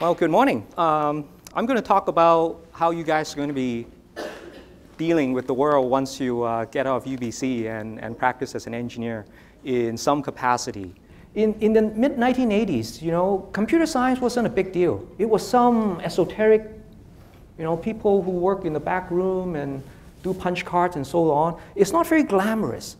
Well, good morning. Um, I'm going to talk about how you guys are going to be dealing with the world once you uh, get out of UBC and, and practice as an engineer in some capacity. In, in the mid 1980s, you know, computer science wasn't a big deal. It was some esoteric, you know, people who work in the back room and do punch cards and so on. It's not very glamorous.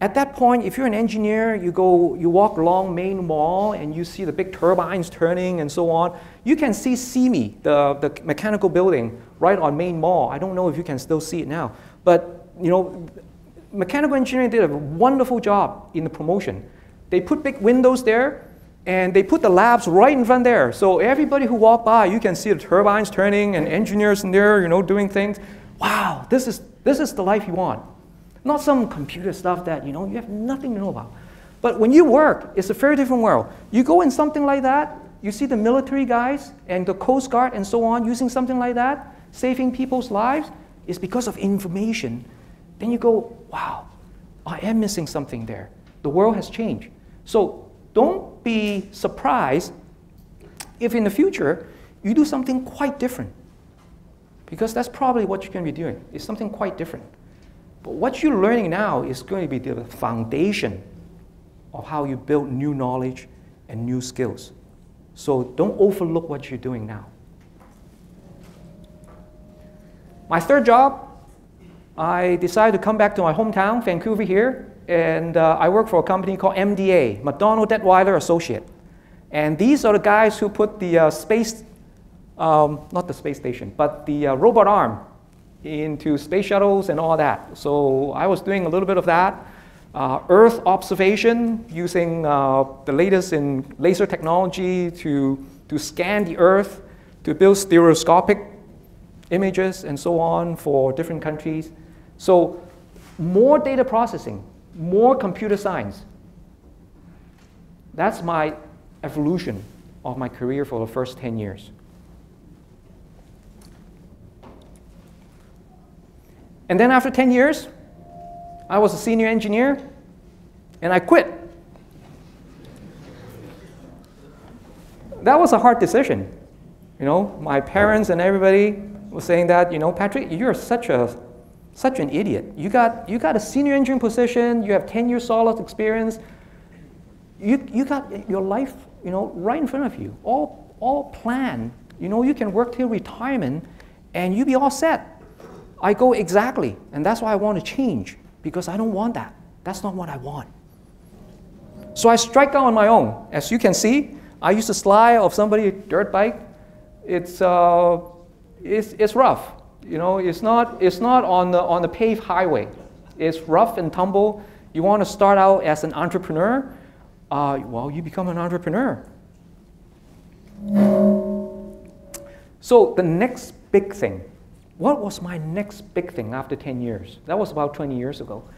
At that point, if you're an engineer, you go, you walk along Main Mall and you see the big turbines turning and so on. You can see CME, the, the mechanical building, right on Main Mall. I don't know if you can still see it now, but you know, mechanical engineering did a wonderful job in the promotion. They put big windows there, and they put the labs right in front there. So everybody who walked by, you can see the turbines turning and engineers in there, you know, doing things. Wow, this is, this is the life you want. Not some computer stuff that you know you have nothing to know about. But when you work, it's a very different world. You go in something like that, you see the military guys and the Coast Guard and so on using something like that, saving people's lives, it's because of information. Then you go, wow, I am missing something there. The world has changed. So don't be surprised if in the future you do something quite different. Because that's probably what you're going to be doing. It's something quite different. But what you're learning now is going to be the foundation of how you build new knowledge and new skills. So don't overlook what you're doing now. My third job, I decided to come back to my hometown, Vancouver here, and uh, I work for a company called MDA, MacDonald Dettwiler Associate. And these are the guys who put the uh, space, um, not the space station, but the uh, robot arm into space shuttles and all that. So I was doing a little bit of that. Uh, Earth observation using uh, the latest in laser technology to, to scan the Earth, to build stereoscopic images and so on for different countries. So more data processing, more computer science. That's my evolution of my career for the first 10 years. And then after 10 years, I was a senior engineer and I quit. That was a hard decision. You know, my parents and everybody was saying that, you know, Patrick, you're such a such an idiot. You got you got a senior engineering position, you have 10 years solid experience. You you got your life, you know, right in front of you. All all planned. You know, you can work till retirement and you be all set. I go exactly, and that's why I want to change, because I don't want that. That's not what I want. So I strike out on my own. As you can see, I used to slide off somebody's dirt bike. It's, uh, it's, it's rough. You know, it's not, it's not on, the, on the paved highway. It's rough and tumble. You want to start out as an entrepreneur? Uh, well, you become an entrepreneur. So the next big thing what was my next big thing after 10 years? That was about 20 years ago.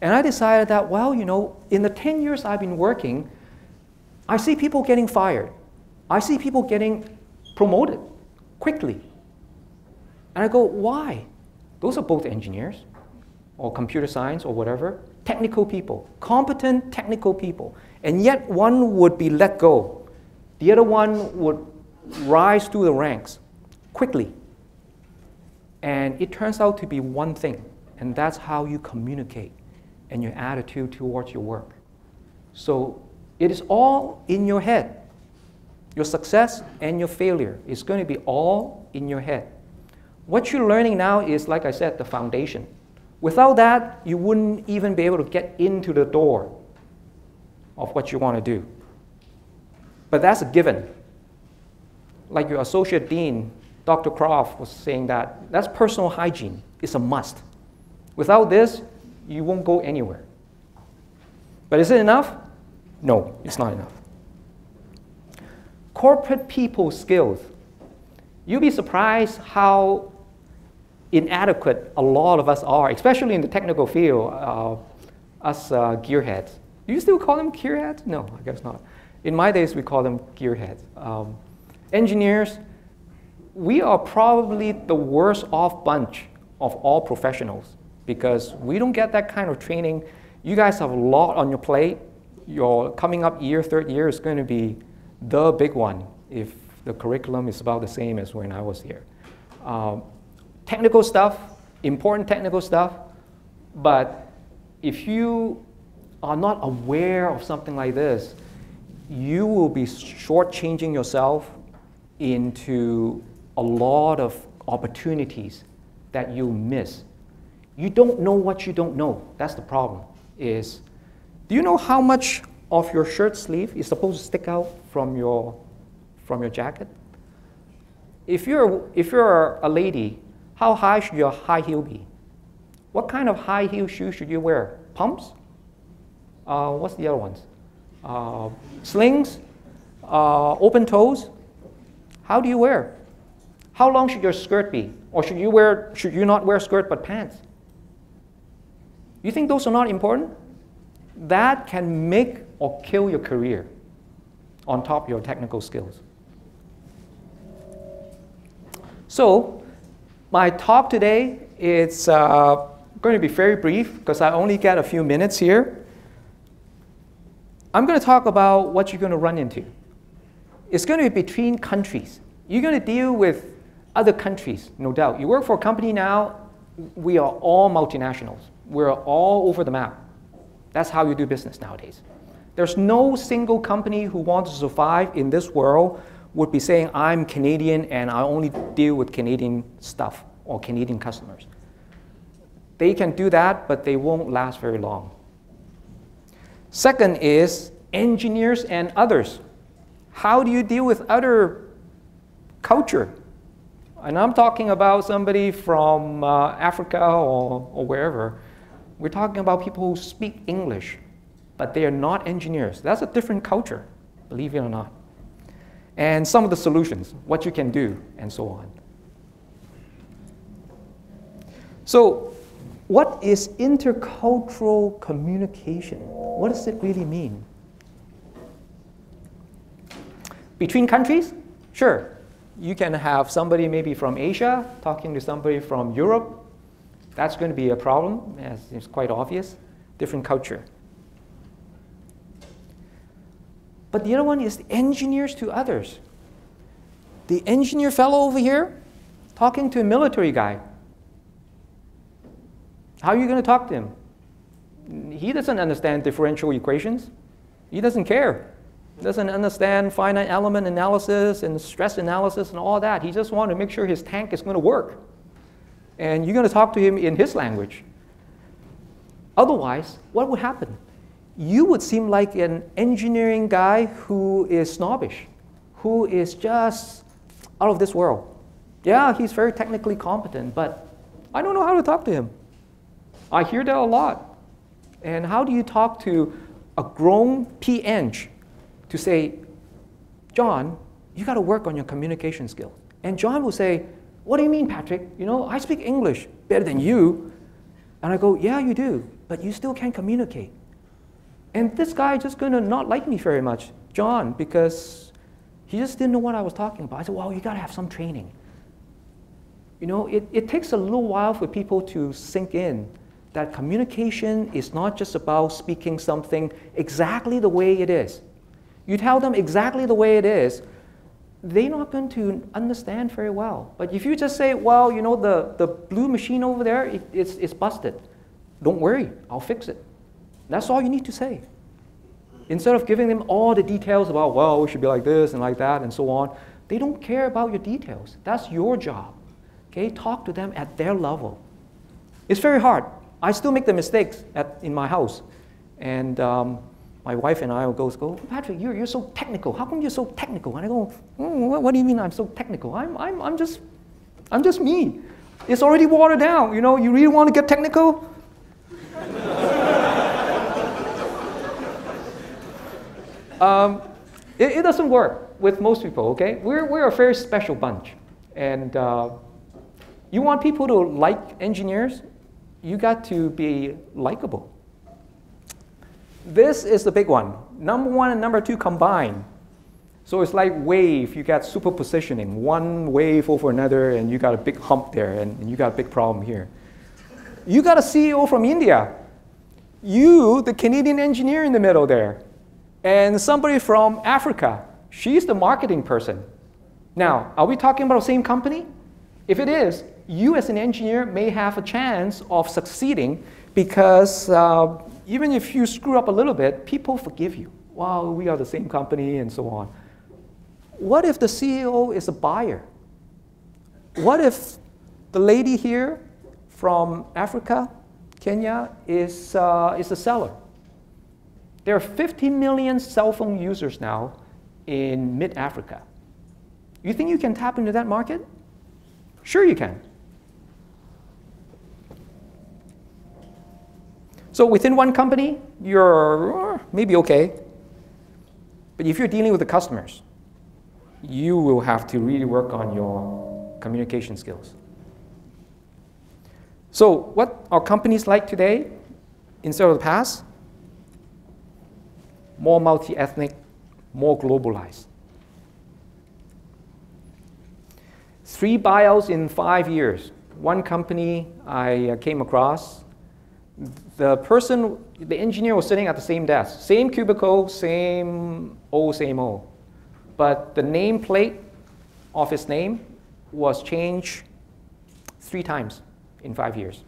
And I decided that, well, you know, in the 10 years I've been working, I see people getting fired. I see people getting promoted quickly. And I go, why? Those are both engineers or computer science or whatever, technical people, competent technical people. And yet one would be let go. The other one would rise through the ranks quickly. And it turns out to be one thing, and that's how you communicate and your attitude towards your work. So it is all in your head. Your success and your failure is going to be all in your head. What you're learning now is, like I said, the foundation. Without that, you wouldn't even be able to get into the door of what you want to do. But that's a given. Like your associate dean Dr. Croft was saying that that's personal hygiene. It's a must. Without this, you won't go anywhere. But is it enough? No, it's not enough. Corporate people skills. You'll be surprised how inadequate a lot of us are, especially in the technical field, uh, us uh, gearheads. Do you still call them gearheads? No, I guess not. In my days, we call them gearheads. Um, engineers, we are probably the worst off bunch of all professionals because we don't get that kind of training. You guys have a lot on your plate. Your coming up year, third year is going to be the big one if The curriculum is about the same as when I was here. Um, technical stuff, important technical stuff, but if you are not aware of something like this, you will be shortchanging yourself into a lot of opportunities that you miss. You don't know what you don't know. That's the problem. Is do you know how much of your shirt sleeve is supposed to stick out from your from your jacket? If you're if you're a lady, how high should your high heel be? What kind of high heel shoes should you wear? Pumps? Uh, what's the other ones? Uh, slings? Uh, open toes? How do you wear? How long should your skirt be? Or should you, wear, should you not wear skirt but pants? You think those are not important? That can make or kill your career on top of your technical skills. So, my talk today is uh, going to be very brief because I only get a few minutes here. I'm going to talk about what you're going to run into. It's going to be between countries. You're going to deal with other countries, no doubt. You work for a company now, we are all multinationals. We're all over the map. That's how you do business nowadays. There's no single company who wants to survive in this world would be saying, I'm Canadian and I only deal with Canadian stuff or Canadian customers. They can do that, but they won't last very long. Second is engineers and others. How do you deal with other culture? And I'm talking about somebody from uh, Africa or, or wherever. We're talking about people who speak English, but they are not engineers. That's a different culture, believe it or not. And some of the solutions, what you can do, and so on. So, what is intercultural communication? What does it really mean? Between countries? Sure. You can have somebody maybe from Asia talking to somebody from Europe that's going to be a problem, as it's quite obvious. Different culture. But the other one is engineers to others. The engineer fellow over here talking to a military guy. How are you going to talk to him? He doesn't understand differential equations. He doesn't care. Doesn't understand finite element analysis and stress analysis and all that. He just wants to make sure his tank is going to work and you're going to talk to him in his language. Otherwise, what would happen? You would seem like an engineering guy who is snobbish, who is just out of this world. Yeah, he's very technically competent, but I don't know how to talk to him. I hear that a lot. And how do you talk to a grown PEng to say, John, you got to work on your communication skills? And John will say, what do you mean, Patrick? You know, I speak English better than you. And I go, Yeah, you do, but you still can't communicate. And this guy just gonna not like me very much, John, because he just didn't know what I was talking about. I said, Well, you gotta have some training. You know, it, it takes a little while for people to sink in that communication is not just about speaking something exactly the way it is. You tell them exactly the way it is, they're not going to understand very well. But if you just say, well, you know, the, the blue machine over there, it, it's, it's busted. Don't worry, I'll fix it. That's all you need to say. Instead of giving them all the details about, well, it should be like this and like that and so on, they don't care about your details. That's your job. Okay, talk to them at their level. It's very hard. I still make the mistakes at, in my house. And um, my wife and I will go, go Patrick, you're, you're so technical. How come you're so technical? And I go, mm, what, what, do you mean I'm so technical? I'm, I'm, I'm, just, I'm just me. It's already watered down. You know, you really want to get technical? um, it, it, doesn't work with most people, okay? We're, we're a very special bunch. And uh, you want people to like engineers, you got to be likable. This is the big one. Number one and number two combine. So it's like wave, you got superpositioning, one wave over another, and you got a big hump there, and, and you got a big problem here. You got a CEO from India. You, the Canadian engineer in the middle there. And somebody from Africa. She's the marketing person. Now, are we talking about the same company? If it is, you as an engineer may have a chance of succeeding because uh, even if you screw up a little bit, people forgive you. Wow, we are the same company and so on. What if the CEO is a buyer? What if the lady here from Africa, Kenya, is, uh, is a seller? There are 50 million cell phone users now in mid Africa. You think you can tap into that market? Sure, you can. So within one company, you're uh, maybe okay. But if you're dealing with the customers, you will have to really work on your communication skills. So what are companies like today instead of the past? More multi-ethnic, more globalized. Three buyouts in five years. One company I came across, the person, the engineer was sitting at the same desk, same cubicle, same old, same old. But the nameplate of his name was changed three times in five years.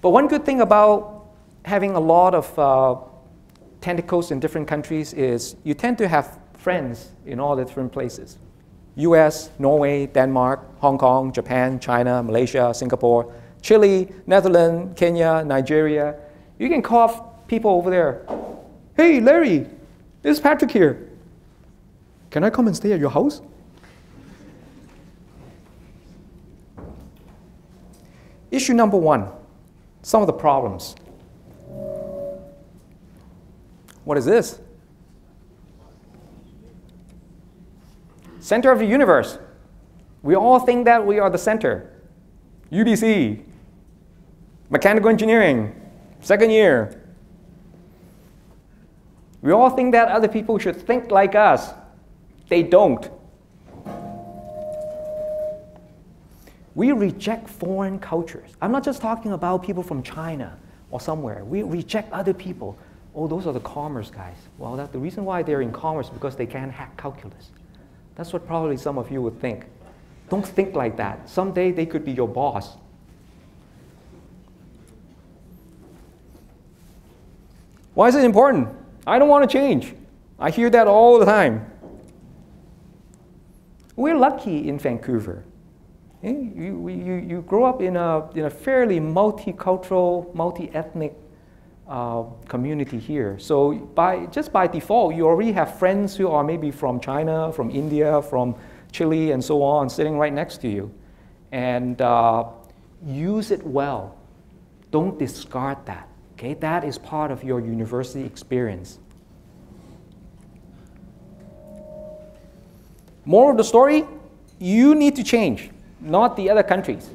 But one good thing about having a lot of uh, tentacles in different countries is you tend to have friends in all the different places. US, Norway, Denmark, Hong Kong, Japan, China, Malaysia, Singapore, Chile, Netherlands, Kenya, Nigeria. You can call people over there. Hey, Larry, this is Patrick here. Can I come and stay at your house? Issue number one some of the problems. What is this? Center of the universe. We all think that we are the center. UBC, mechanical engineering, second year. We all think that other people should think like us. They don't. We reject foreign cultures. I'm not just talking about people from China or somewhere. We reject other people. Oh, those are the commerce guys. Well, that, the reason why they're in commerce because they can't hack calculus. That's what probably some of you would think. Don't think like that. Someday they could be your boss. Why is it important? I don't want to change. I hear that all the time. We're lucky in Vancouver. Eh, you, you, you grow up in a, in a fairly multicultural, multi-ethnic uh, community here. So by, just by default, you already have friends who are maybe from China, from India, from Chile, and so on, sitting right next to you. And uh, use it well. Don't discard that. Okay, that is part of your university experience. More of the story, you need to change, not the other countries.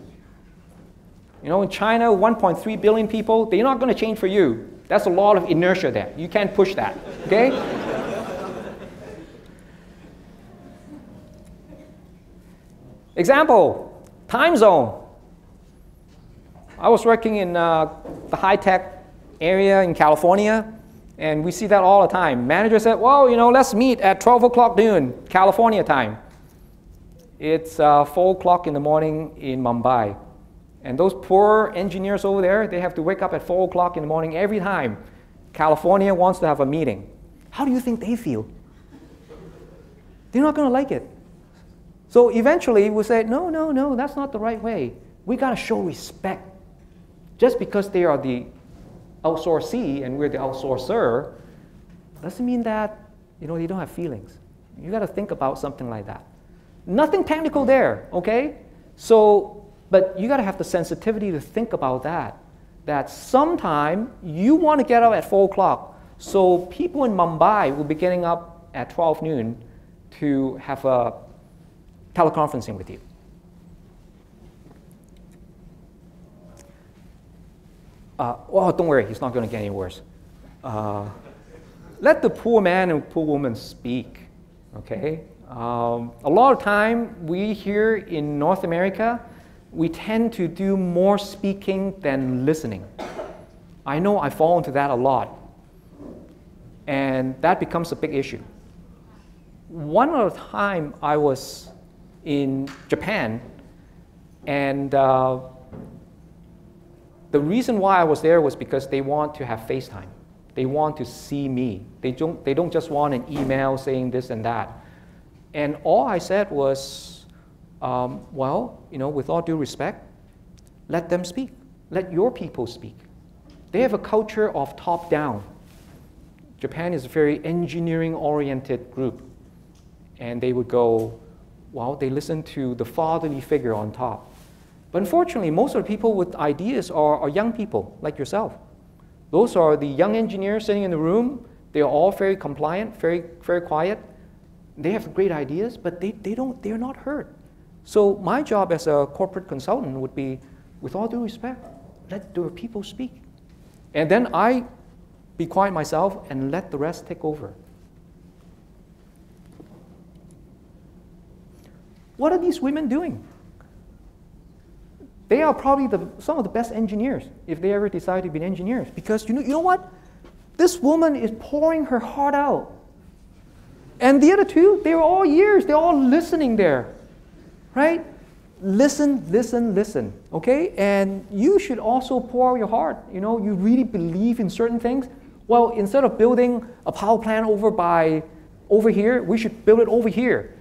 You know, in China, 1.3 billion people, they're not going to change for you. That's a lot of inertia there. You can't push that, okay? Example, time zone. I was working in uh, the high-tech area in California, and we see that all the time. Manager said, well, you know, let's meet at 12 o'clock noon, California time. It's uh, 4 o'clock in the morning in Mumbai. And those poor engineers over there, they have to wake up at 4 o'clock in the morning every time California wants to have a meeting. How do you think they feel? They're not going to like it. So eventually we say, no, no, no, that's not the right way. We got to show respect. Just because they are the outsourcee and we're the outsourcer doesn't mean that you know, they don't have feelings. You got to think about something like that. Nothing technical there, okay? So but you got to have the sensitivity to think about that. That sometime you want to get up at 4 o'clock. So people in Mumbai will be getting up at 12 noon to have a teleconferencing with you. Uh, oh, don't worry, it's not going to get any worse. Uh, let the poor man and poor woman speak, okay? Um, a lot of time we here in North America, we tend to do more speaking than listening. I know I fall into that a lot. And that becomes a big issue. one other time I was in Japan, and uh, the reason why I was there was because they want to have FaceTime. They want to see me. They don't, they don't just want an email saying this and that. And all I said was, um, well, you know, with all due respect, let them speak. Let your people speak. They have a culture of top down. Japan is a very engineering oriented group. And they would go, well, they listen to the fatherly figure on top. But unfortunately, most of the people with ideas are, are young people like yourself. Those are the young engineers sitting in the room. They are all very compliant, very, very quiet. They have great ideas, but they, they don't, they're not heard. So my job as a corporate consultant would be, with all due respect, let the people speak. And then I be quiet myself and let the rest take over. What are these women doing? They are probably the, some of the best engineers if they ever decide to be engineers. Because you know, you know what? This woman is pouring her heart out. And the other two, they are all ears, they're all listening there. Right? Listen, listen, listen. Okay? And you should also pour out your heart. You know, you really believe in certain things. Well, instead of building a power plant over by over here, we should build it over here.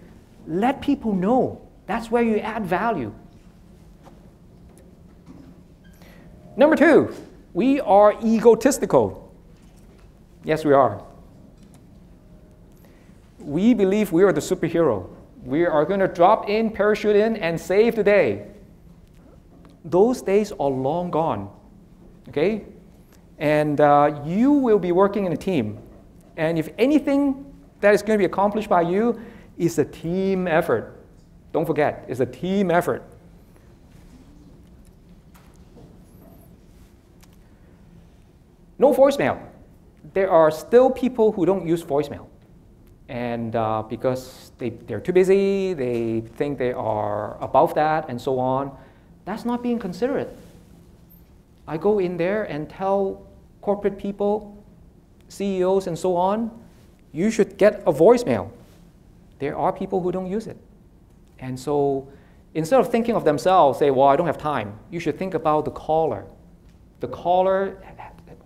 Let people know. That's where you add value. Number two, we are egotistical. Yes, we are. We believe we are the superhero. We are going to drop in, parachute in, and save the day. Those days are long gone. Okay? And uh, you will be working in a team. And if anything that is going to be accomplished by you is a team effort, don't forget, it's a team effort. No voicemail. There are still people who don't use voicemail. And uh, because they, they're too busy, they think they are above that, and so on. That's not being considerate. I go in there and tell corporate people, CEOs, and so on, you should get a voicemail. There are people who don't use it. And so instead of thinking of themselves, say, well, I don't have time, you should think about the caller. The caller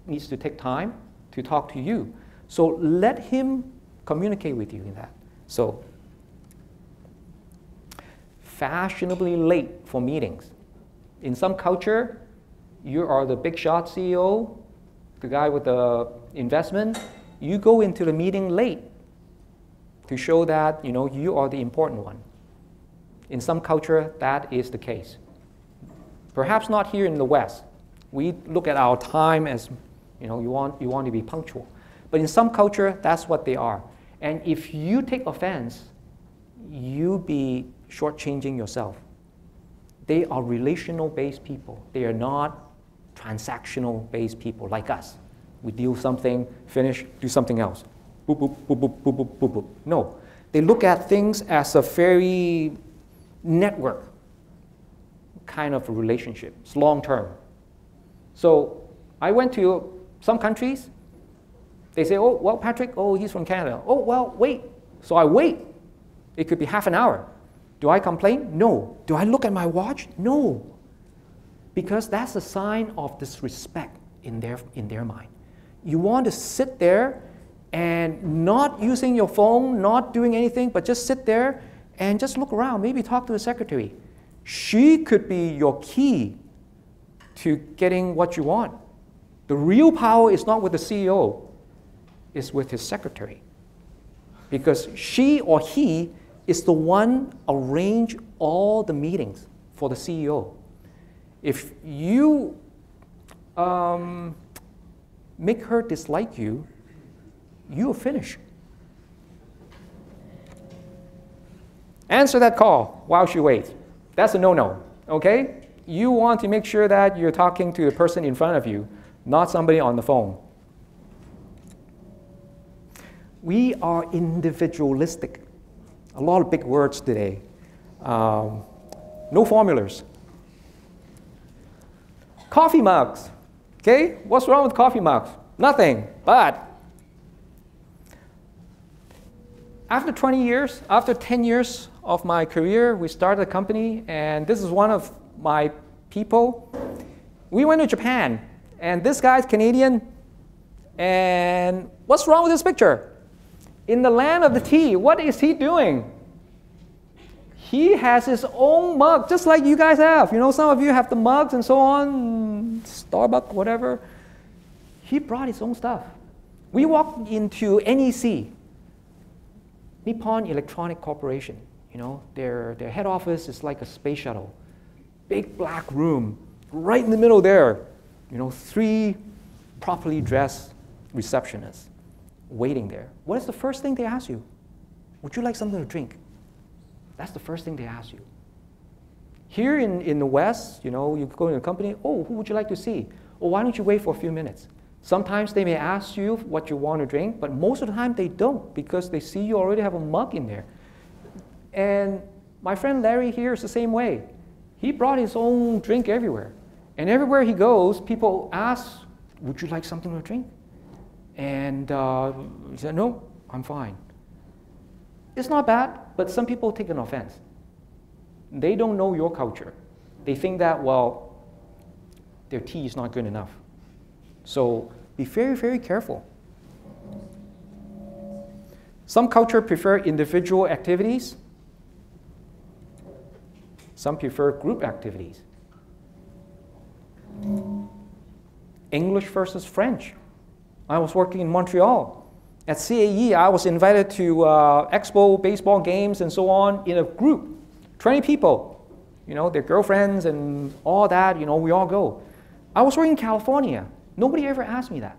needs to take time to talk to you. So let him communicate with you in that. So fashionably late for meetings. In some culture, you are the big shot CEO, the guy with the investment. You go into the meeting late to show that you know you are the important one. In some culture, that is the case. Perhaps not here in the West. We look at our time as you know, you want, you want to be punctual. But in some culture, that's what they are. And if you take offense, you be shortchanging yourself. They are relational based people. They are not transactional based people like us. We deal something, finish, do something else. Boop, boop, boop, boop, boop, boop, boop, boop. No. They look at things as a very network kind of relationship. It's long term. So I went to some countries, they say, oh, well, Patrick, oh, he's from Canada. Oh, well, wait. So I wait. It could be half an hour. Do I complain? No. Do I look at my watch? No. Because that's a sign of disrespect in their, in their mind. You want to sit there and not using your phone, not doing anything, but just sit there and just look around, maybe talk to the secretary. She could be your key to getting what you want. The real power is not with the CEO, it's with his secretary. Because she or he is the one arrange all the meetings for the CEO. If you um, make her dislike you, you'll finish. Answer that call while she waits. That's a no no, okay? You want to make sure that you're talking to the person in front of you not somebody on the phone. We are individualistic. A lot of big words today. Um, no formulas. Coffee mugs. Okay? What's wrong with coffee mugs? Nothing. But after 20 years, after 10 years of my career, we started a company, and this is one of my people. We went to Japan, and this guy's Canadian. And what's wrong with this picture? In the land of the tea, what is he doing? He has his own mug, just like you guys have. You know, some of you have the mugs and so on, Starbucks, whatever. He brought his own stuff. We walked into NEC, Nippon Electronic Corporation. You know, their, their head office is like a space shuttle. Big black room, right in the middle there. You know, three properly dressed receptionists waiting there. What is the first thing they ask you? Would you like something to drink? That's the first thing they ask you. Here in, in the West, you know, you go to a company, oh, who would you like to see? Well, why don't you wait for a few minutes? Sometimes they may ask you what you want to drink, but most of the time they don't because they see you already have a mug in there. And my friend Larry here is the same way. He brought his own drink everywhere. And everywhere he goes, people ask, Would you like something to drink? And uh, he said, No, I'm fine. It's not bad, but some people take an offense. They don't know your culture. They think that, well, their tea is not good enough. So be very, very careful. Some culture prefer individual activities. Some prefer group activities. English versus French. I was working in Montreal. At CAE, I was invited to uh, expo baseball games and so on in a group, 20 people. You know, their girlfriends and all that, you know, we all go. I was working in California. Nobody ever asked me that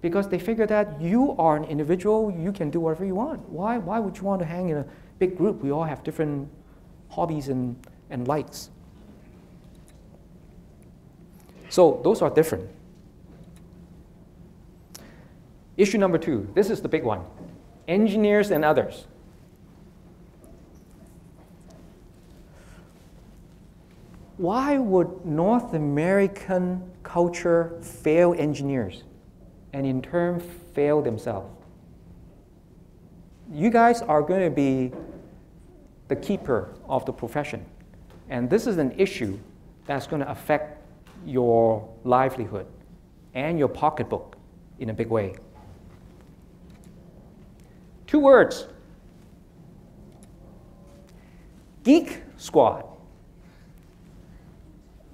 because they figure that you are an individual, you can do whatever you want. Why, why would you want to hang in a big group? We all have different hobbies and, and likes. So those are different. Issue number two this is the big one engineers and others. Why would North American culture fail engineers and in turn fail themselves? You guys are going to be the keeper of the profession. And this is an issue that's going to affect your livelihood and your pocketbook in a big way. Two words Geek Squad.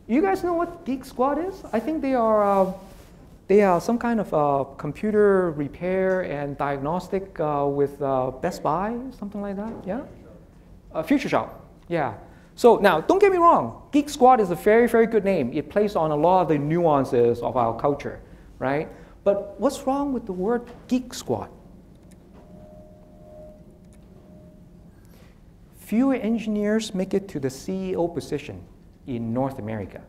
You guys know what Geek Squad is? I think they are, uh, they are some kind of uh, computer repair and diagnostic uh, with uh, Best Buy, something like that. Yeah? Uh, Future Shop. Yeah. So now, don't get me wrong. Geek Squad is a very, very good name. It plays on a lot of the nuances of our culture, right? But what's wrong with the word Geek Squad? Fewer engineers make it to the CEO position in North America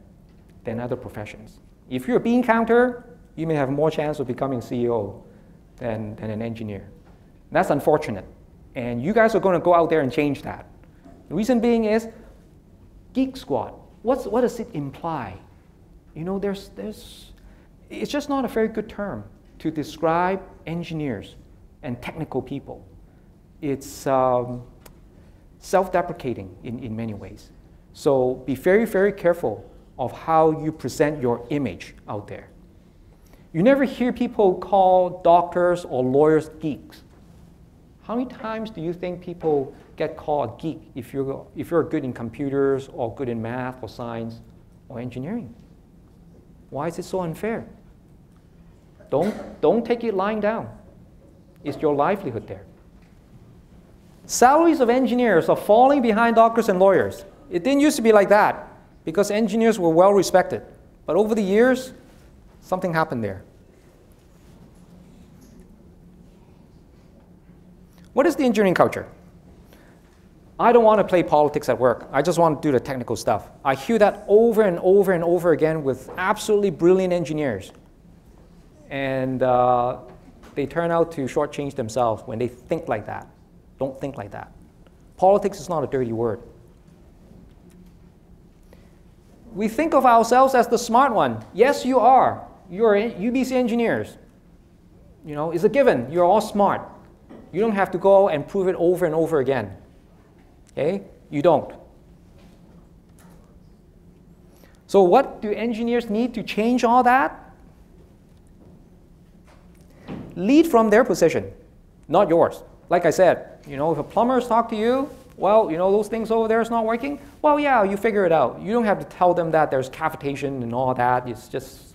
than other professions. If you're a bean counter, you may have more chance of becoming CEO than, than an engineer. That's unfortunate. And you guys are going to go out there and change that. The reason being is Geek Squad. What's, what does it imply? You know, there's, there's, it's just not a very good term to describe engineers and technical people. It's, um, self-deprecating in, in many ways. So be very, very careful of how you present your image out there. You never hear people call doctors or lawyers geeks. How many times do you think people get called a geek if you're, if you're good in computers or good in math or science or engineering? Why is it so unfair? Don't, don't take it lying down. It's your livelihood there. Salaries of engineers are falling behind doctors and lawyers. It didn't used to be like that because engineers were well respected. But over the years, something happened there. What is the engineering culture? I don't want to play politics at work. I just want to do the technical stuff. I hear that over and over and over again with absolutely brilliant engineers. And uh, they turn out to shortchange themselves when they think like that. Don't think like that. Politics is not a dirty word. We think of ourselves as the smart one. Yes, you are. You're UBC engineers. You know, it's a given. You're all smart. You don't have to go and prove it over and over again. Okay? You don't. So, what do engineers need to change all that? Lead from their position, not yours. Like I said, you know, if a plumber's talk to you, well, you know, those things over there is not working. Well, yeah, you figure it out. You don't have to tell them that there's cavitation and all that. It's just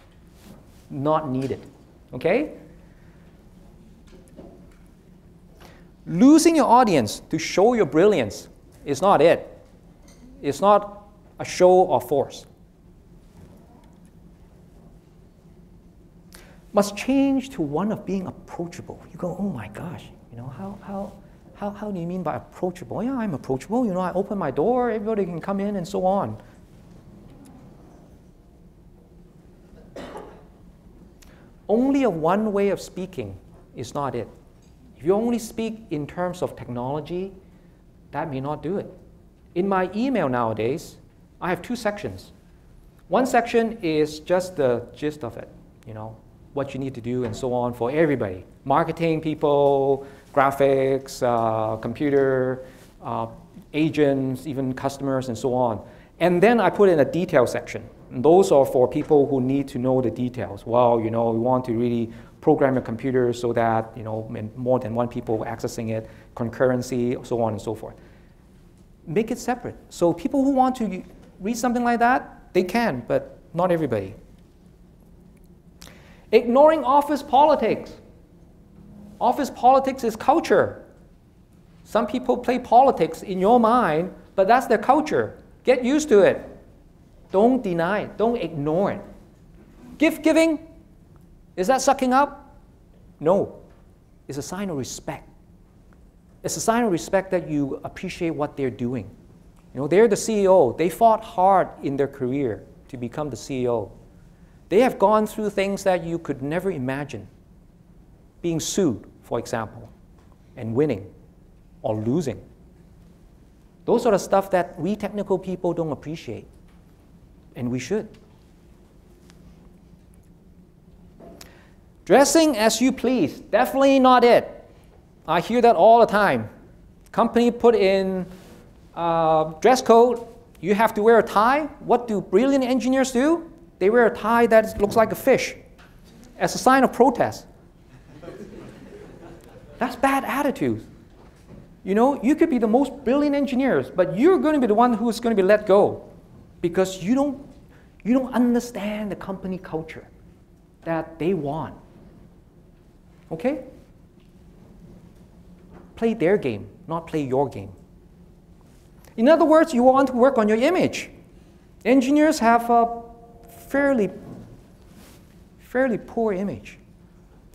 not needed. Okay? Losing your audience to show your brilliance is not it. It's not a show of force. Must change to one of being approachable. You go, oh my gosh, you know, how, how, how, how do you mean by approachable? Yeah, I'm approachable. You know, I open my door, everybody can come in, and so on. Only a one way of speaking is not it. If you only speak in terms of technology, that may not do it. In my email nowadays, I have two sections. One section is just the gist of it, you know, what you need to do and so on for everybody marketing people, graphics, uh, computer, uh, agents, even customers, and so on. And then I put in a detail section. And those are for people who need to know the details. Well, you know, we want to really program a computer so that you know more than one people accessing it, concurrency, so on and so forth. Make it separate. So people who want to read something like that, they can, but not everybody. Ignoring office politics. Office politics is culture. Some people play politics in your mind, but that's their culture. Get used to it. Don't deny it. Don't ignore it. Gift giving, is that sucking up? No. It's a sign of respect. It's a sign of respect that you appreciate what they're doing. You know, they're the CEO. They fought hard in their career to become the CEO. They have gone through things that you could never imagine. Being sued, for example, and winning or losing. Those are the stuff that we technical people don't appreciate, and we should. Dressing as you please, definitely not it. I hear that all the time. Company put in dress code, you have to wear a tie. What do brilliant engineers do? They wear a tie that looks like a fish as a sign of protest. That's bad attitude. You know, you could be the most brilliant engineers, but you're going to be the one who's going to be let go because you don't, you don't understand the company culture that they want. Okay? Play their game, not play your game. In other words, you want to work on your image. Engineers have a fairly, fairly poor image.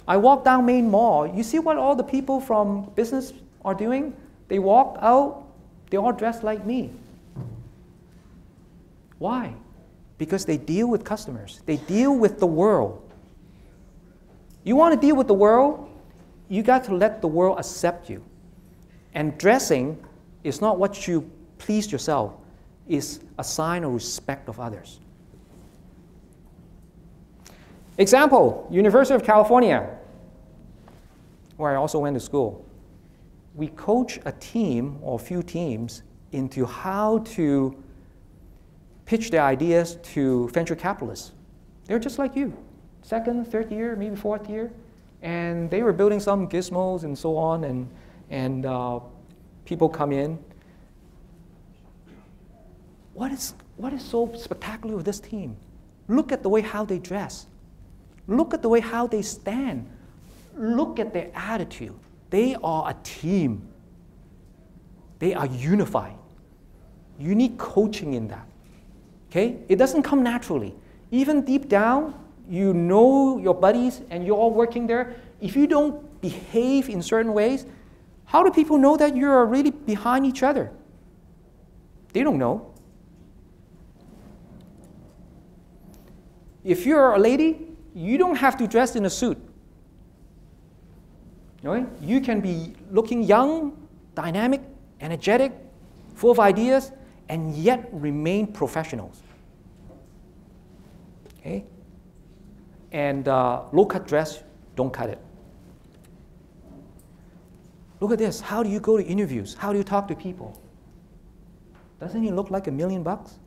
I walk down Main Mall. You see what all the people from business are doing? They walk out, they all dress like me. Why? Because they deal with customers, they deal with the world. You want to deal with the world? You got to let the world accept you. And dressing is not what you please yourself, it's a sign of respect of others. Example, University of California, where I also went to school. We coach a team or a few teams into how to pitch their ideas to venture capitalists. They're just like you, second, third year, maybe fourth year, and they were building some gizmos and so on, and, and uh, people come in. What is, what is so spectacular with this team? Look at the way how they dress. Look at the way how they stand. Look at their attitude. They are a team. They are unified. You need coaching in that. Okay? It doesn't come naturally. Even deep down, you know your buddies and you're all working there. If you don't behave in certain ways, how do people know that you're really behind each other? They don't know. If you're a lady, you don't have to dress in a suit. You can be looking young, dynamic, energetic, full of ideas, and yet remain professionals. Okay? And uh, low cut dress, don't cut it. Look at this. How do you go to interviews? How do you talk to people? Doesn't he look like a million bucks?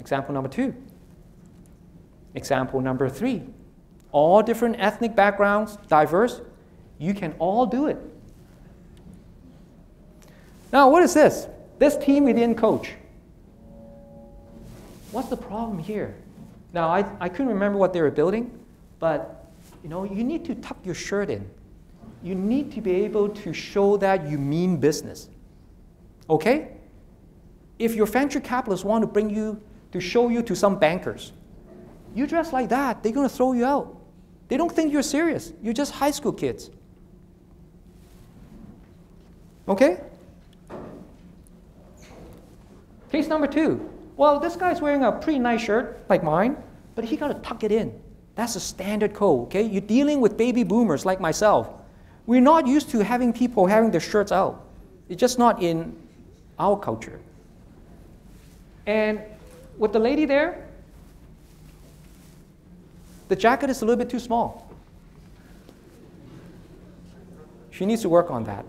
Example number two. Example number three. All different ethnic backgrounds, diverse, you can all do it. Now, what is this? This team we didn't coach. What's the problem here? Now, I, I couldn't remember what they were building, but you know, you need to tuck your shirt in. You need to be able to show that you mean business. Okay? If your venture capitalists want to bring you to show you to some bankers, you dress like that, they're going to throw you out. They don't think you're serious. You're just high school kids. Okay? Case number two. Well, this guy's wearing a pretty nice shirt, like mine, but he got to tuck it in. That's a standard code, okay? You're dealing with baby boomers like myself. We're not used to having people having their shirts out. It's just not in our culture. And with the lady there, the jacket is a little bit too small. She needs to work on that.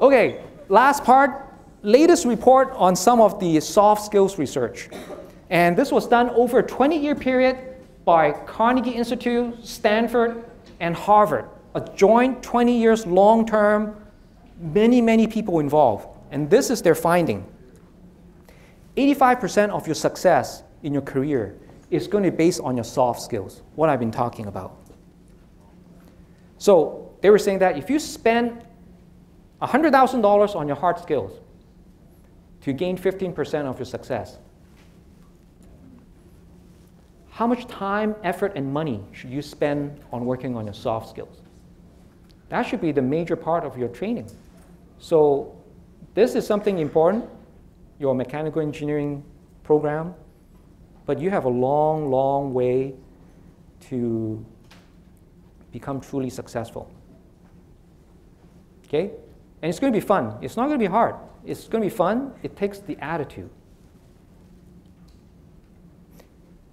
Okay, last part, latest report on some of the soft skills research. And this was done over a 20 year period by Carnegie Institute, Stanford, and Harvard. A joint 20 years long term, many, many people involved. And this is their finding 85% of your success in your career is going to be based on your soft skills, what I've been talking about. So they were saying that if you spend $100,000 on your hard skills to gain 15% of your success. How much time, effort, and money should you spend on working on your soft skills? That should be the major part of your training. So, this is something important, your mechanical engineering program, but you have a long, long way to become truly successful. Okay? And it's going to be fun. It's not going to be hard. It's going to be fun. It takes the attitude.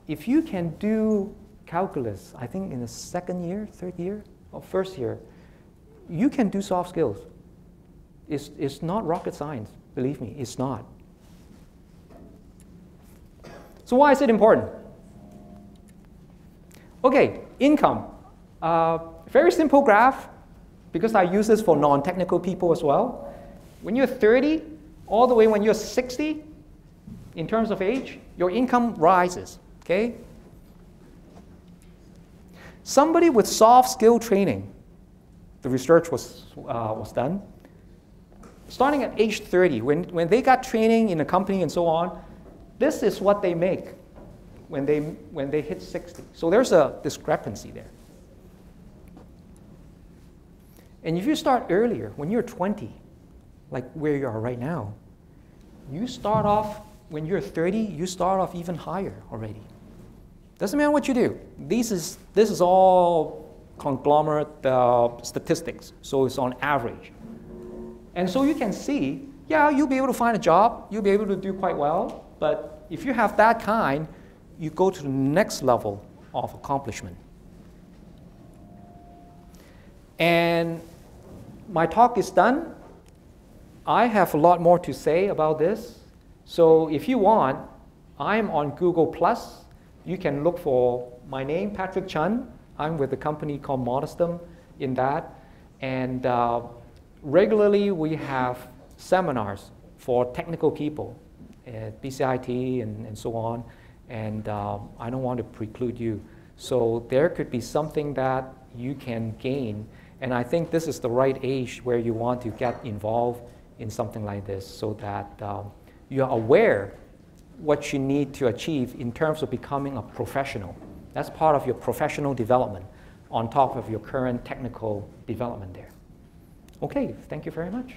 If you can do calculus, I think in the second year, third year, or first year, you can do soft skills. It's, it's not rocket science, believe me, it's not. So, why is it important? Okay, income. Uh, very simple graph because I use this for non-technical people as well. When you're 30, all the way when you're 60, in terms of age, your income rises, okay? Somebody with soft skill training, the research was, uh, was done, starting at age 30, when, when they got training in a company and so on, this is what they make when they, when they hit 60. So there's a discrepancy there. And if you start earlier, when you're 20, like where you are right now, you start off, when you're 30, you start off even higher already. Doesn't matter what you do. This is, this is all conglomerate uh, statistics, so it's on average. And so you can see, yeah, you'll be able to find a job, you'll be able to do quite well, but if you have that kind, you go to the next level of accomplishment. And my talk is done. I have a lot more to say about this. So if you want, I'm on Google Plus. You can look for my name, Patrick Chun. I'm with a company called Modestum in that. And uh, regularly we have seminars for technical people at BCIT and, and so on. And uh, I don't want to preclude you. So there could be something that you can gain and I think this is the right age where you want to get involved in something like this so that um, you're aware what you need to achieve in terms of becoming a professional. That's part of your professional development on top of your current technical development there. Okay, thank you very much.